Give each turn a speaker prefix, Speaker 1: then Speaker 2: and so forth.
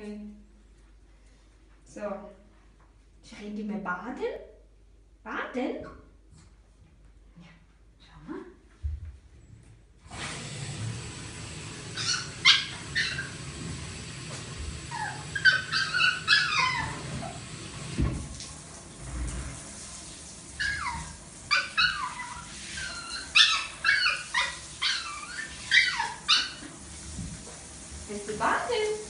Speaker 1: Okay. So. Shirin, gehen wir baden? Baden? Ja, schau mal. Willst du baden?